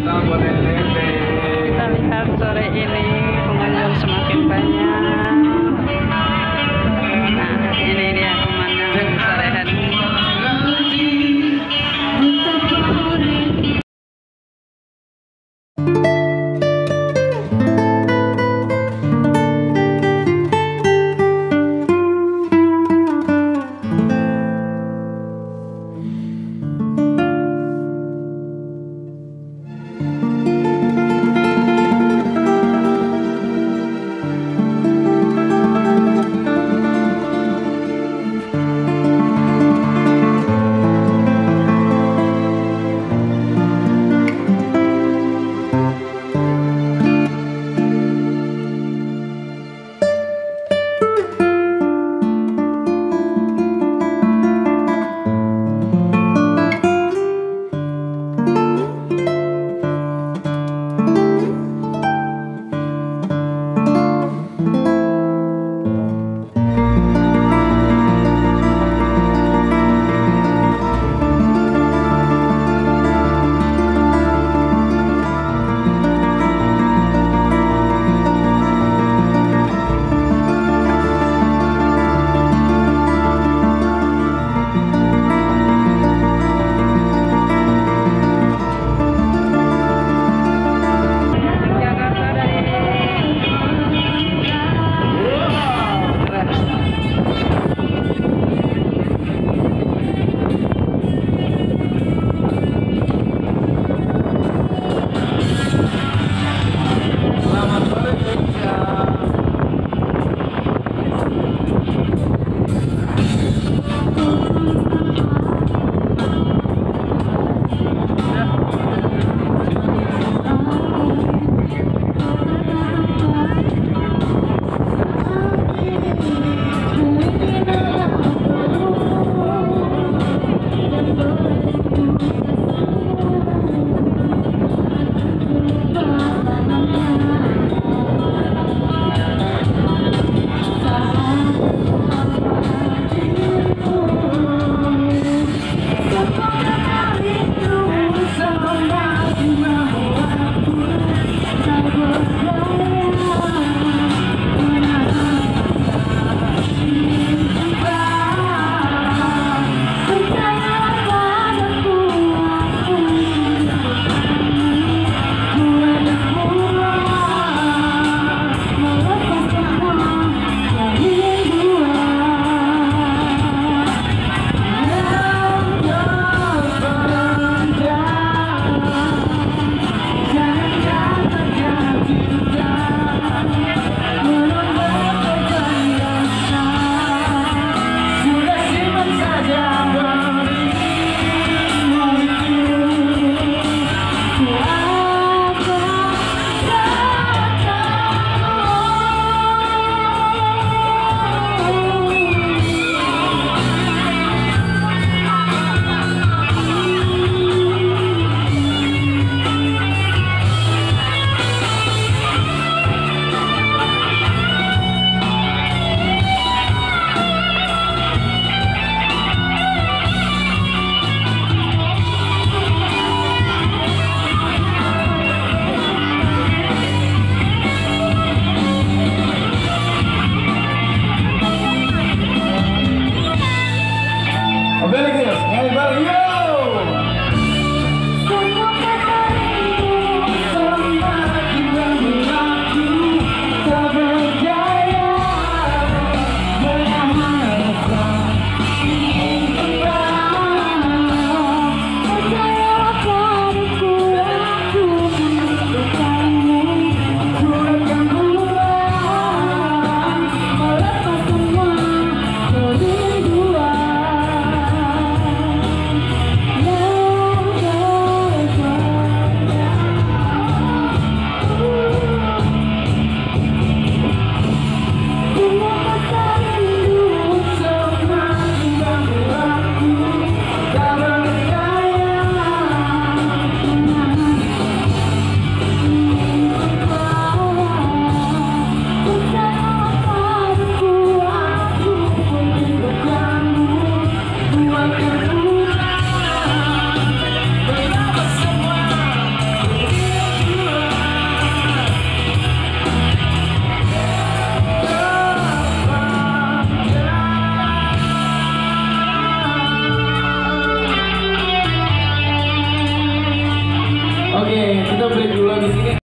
Kita lihat sore ini pengunjung semakin banyak. Nah, ini dia boleh duluan. di